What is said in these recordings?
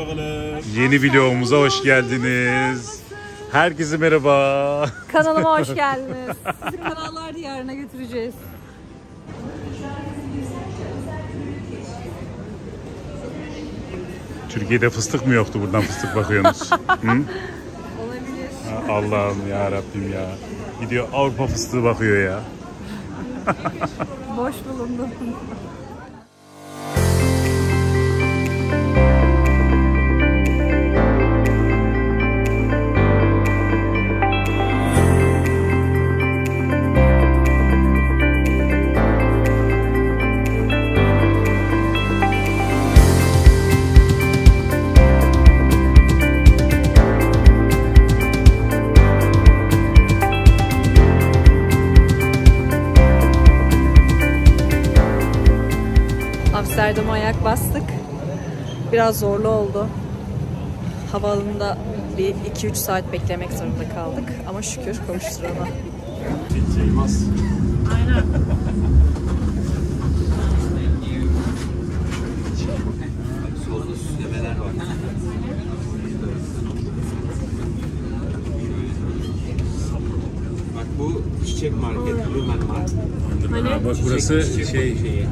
Bakalım. Yeni vlogumuza hoş geldiniz. Herkese merhaba. Kanalıma hoş geldiniz. Sizi kanallar diyarına götüreceğiz. Türkiye'de fıstık mı yoktu buradan fıstık bakıyorsunuz? Hı? Olabilir. Allah'ım ya Rabbim ya. Gidiyor Avrupa fıstığı bakıyor ya. Boş bulundum. Amsterdam'a ayak bastık. Biraz zorlu oldu. Havaalanında bir 2-3 saat beklemek zorunda kaldık. Ama şükür. Şeymaz. Solda süslemeler var. Bak bu çiçek market, Blumen Market. Ha, bak burası şey şeyi.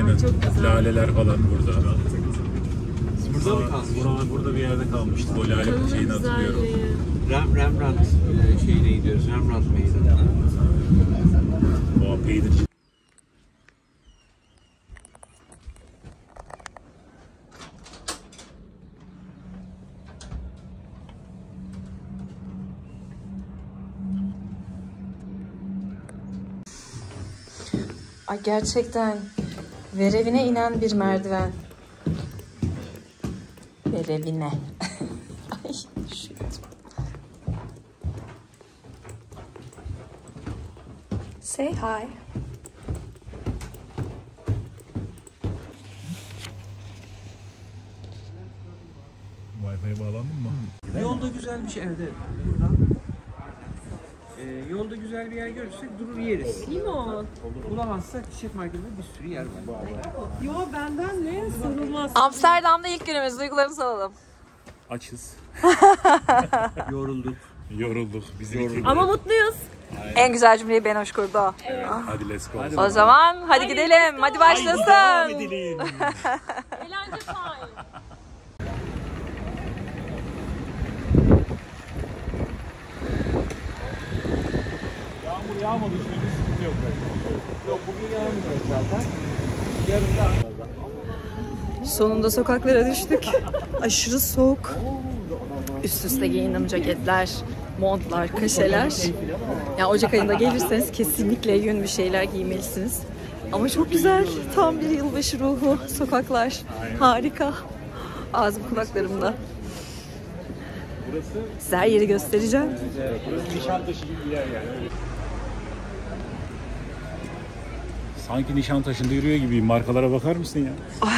Aynen laleler falan burada. Burada mı kalmış? Burada, burada bir yerde kalmıştı. O lale şeyini hatırlıyorum. Rem, Rembrandt e, şeyine gidiyoruz. Rembrandt meydanına. O peynir. Ay gerçekten verevine inen bir merdiven. Verevine. Ay. Say hi. Wi-Fi'ye bağlandın mı? Yolda güzel bir şey. Evet, evet. Buradan. E, yolda güzel bir yer görürsek durur yeriz. Limon. Bulamazsak çiçek marketinde bir sürü yer var. Yo benden ne sorulmaz. Amsterdam'da ilk günümüz. Duygularınızı alalım. Açız. Yorulduk. Yorulduk. Bizim Yorulduk. Ama mutluyuz. En güzel cümleyi ben hoş kurdu. Hadi let's go. O zaman hadi gidelim. Hadi başlasın. Eğlence time. Yağmadı işte bir sıkıntı yok. Yok bugün yağmıyor zaten. Yarın da Sonunda sokaklara düştük. Aşırı soğuk. Üst üste giyindim ceketler, montlar, kaşeler. Yani Ocak ayında gelirseniz kesinlikle yün bir şeyler giymelisiniz. Ama çok güzel. Tam bir yılbaşı ruhu. Sokaklar harika. Ağzım kulaklarımda. Size her yeri göstereceğim. Nişantaşı gibi bir yer yani. Sanki Nişantaşı'nda yürüyor gibi markalara bakar mısın ya?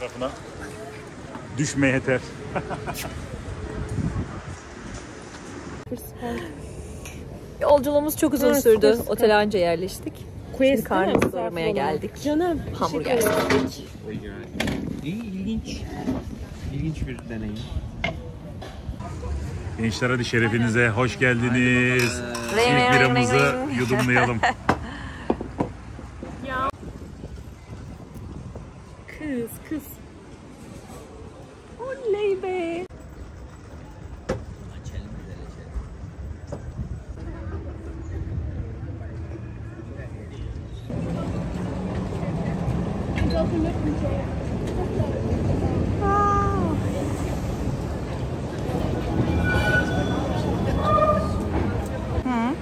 tarafına düşme yeter. Yolculuğumuz çok uzun Evet, sürdü. Quest. Otele anca yerleştik. Şimdi karnımızı doyurmaya geldik. Canım. Hamburger istedik. İyi, ilginç. İlginç bir deneyim. Gençler hadi şerefinize hoş geldiniz. İlk biramızı yudumlayalım.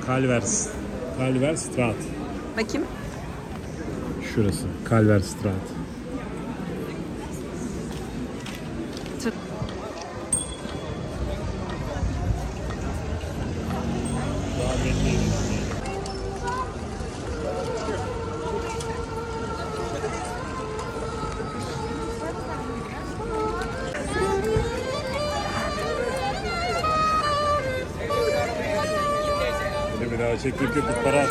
Calvers. Calvers Straat. Bakayım. Şurası. Calvers Straat. Tır- Ne bir daha çektiğim köpük para at.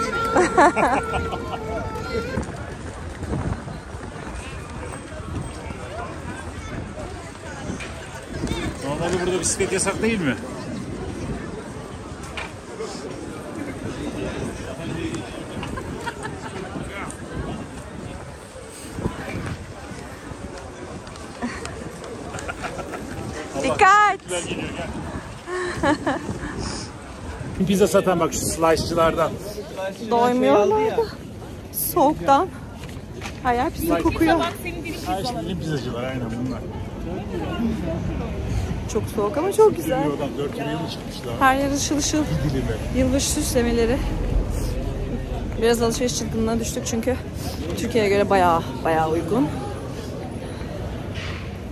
Normalde burada bisiklet yasak değil mi? Dikkat! Güzel geliyor gel. Pizza satan bak şu slice'çılardan. Doymuyorlar da. Soğuktan. Yer pizza kokuyor. Bak senin dilin Ha işte dilim pizzacılar aynen bunlar. Çok soğuk ama çok güzel. Geliyor adam 4 liraya mı çıkmışlar? Her yer ışıl ışıl. Yılbaşı süslemeleri. Biraz alışveriş çılgınlığına düştük çünkü Türkiye'ye göre bayağı bayağı uygun.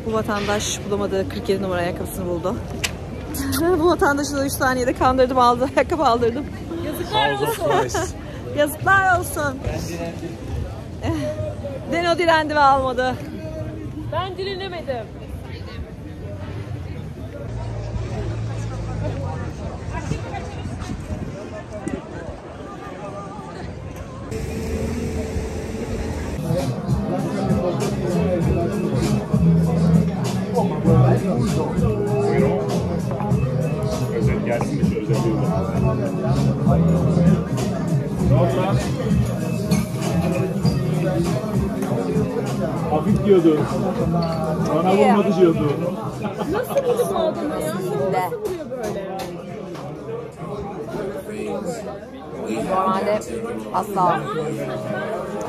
Bu vatandaş bulamadığı 47 numara ayakkabısını buldu. Bu vatandaşı da 3 saniyede kandırdım aldı. Ayakkabı aldırdım. Of Price. Yazıklar olsun. Eh, Deno direndi ve almadı. Ben dilenemedim. Hafif diyordu. Bana vurmadı diyordu. Nasıl buldun bu adamı ya? Nasıl vuruyor böyle? Normalde asla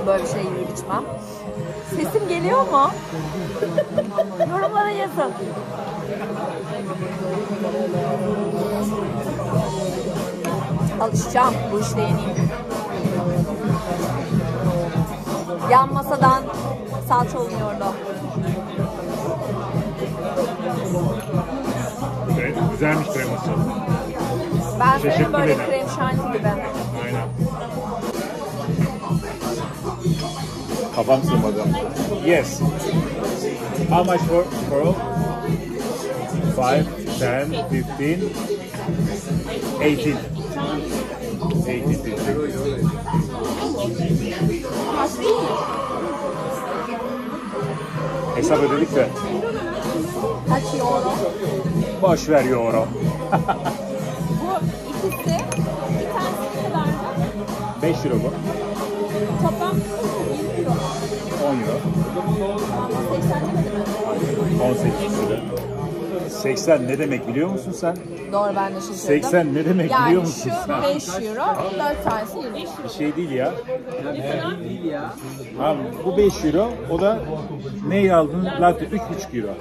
böyle bir şey yiyip içmem. Sesim geliyor mu? Yorumlara yazın. Alışacağım bu işte yeniyim. Yan masadan salça olmuyordu. Evet, güzelmiş kreması. Ben severim böyle ederim. krem şanti gibi. Aynen. Kafam sığmadı. Yes. How much for, for all? 5, 10, 15, 18. 18. Hesap ödedik de Kaç euro? boş ver euro. Bu ikisi, bir tanesi ne kadardı? 5 euro bu. Toplam 20 euro. 10 euro. Ama 80 demedi mi? 18 lira. 80 ne demek biliyor musun sen? Doğru ben de şaşırdım. 80 ne demek biliyor Yani musun şu sen? 5 euro, 4 tanesi 20. Bir şey değil ya. Değil ya. Abi bu 5 euro, o da neyi aldın? Latte 3,5 euro.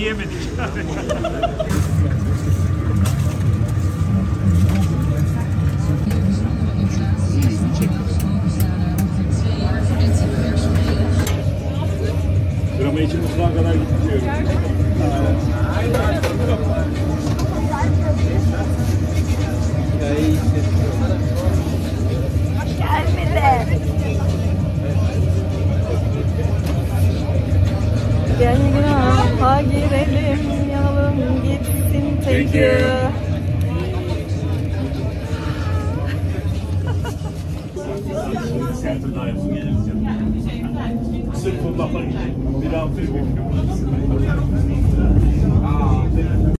Bir kruvasanını yemedik. Drama için mutfağa kadar gidip diyorum. Gelmedi. Girelim, yanalım gitsin you. Center. Sırf bu bir altı